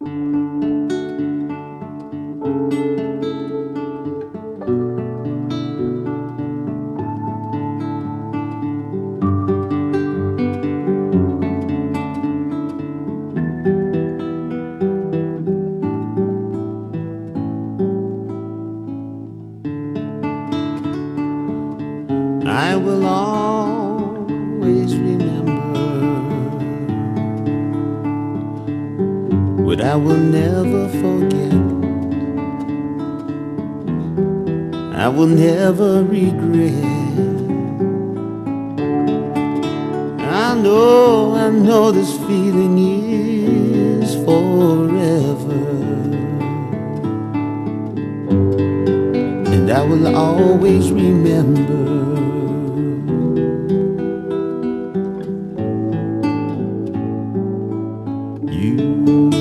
I will always what I will never forget. I will never regret. I know, I know this feeling is forever. And I will always remember. you.